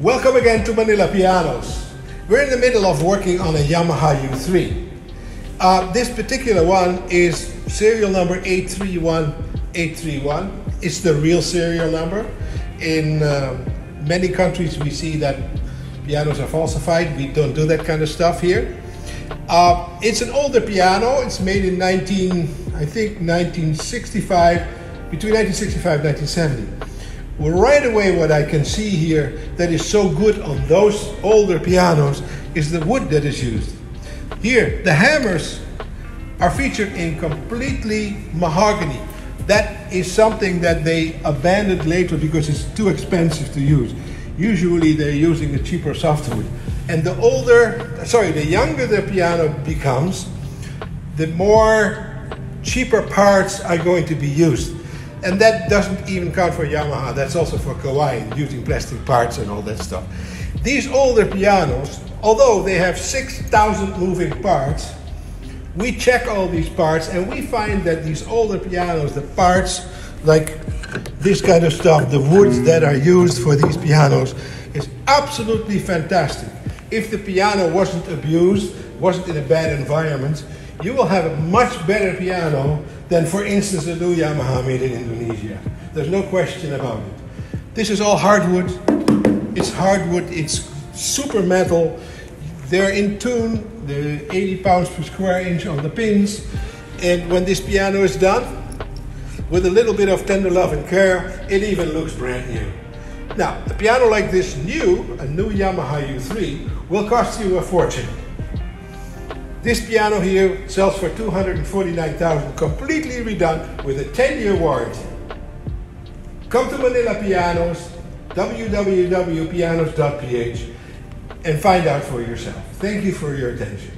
Welcome again to Manila Pianos. We're in the middle of working on a Yamaha U3. Uh, this particular one is serial number 831831. It's the real serial number. In uh, many countries we see that pianos are falsified. We don't do that kind of stuff here. Uh, it's an older piano. It's made in 19, I think 1965, between 1965 and 1970. Right away, what I can see here that is so good on those older pianos is the wood that is used. Here, the hammers are featured in completely mahogany. That is something that they abandoned later because it's too expensive to use. Usually they're using a cheaper softwood. And the older, sorry, the younger the piano becomes, the more cheaper parts are going to be used. And that doesn't even count for Yamaha, that's also for Kawai, using plastic parts and all that stuff. These older pianos, although they have 6,000 moving parts, we check all these parts and we find that these older pianos, the parts like this kind of stuff, the woods that are used for these pianos, is absolutely fantastic. If the piano wasn't abused, wasn't in a bad environment, you will have a much better piano than, for instance, a new Yamaha made in Indonesia. There's no question about it. This is all hardwood. It's hardwood. It's super metal. They're in tune. They're 80 pounds per square inch on the pins. And when this piano is done, with a little bit of tender love and care, it even looks brand new. Now, a piano like this new, a new Yamaha U3, will cost you a fortune. This piano here sells for 249,000, completely redone with a 10-year warranty. Come to Manila Pianos, www.pianos.ph and find out for yourself. Thank you for your attention.